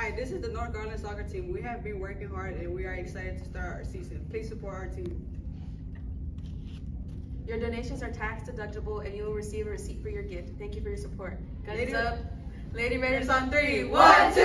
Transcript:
Hi, this is the North Garland soccer team. We have been working hard and we are excited to start our season. Please support our team. Your donations are tax deductible and you will receive a receipt for your gift. Thank you for your support. Guns Lady- up. Lady Raiders on three. One, two.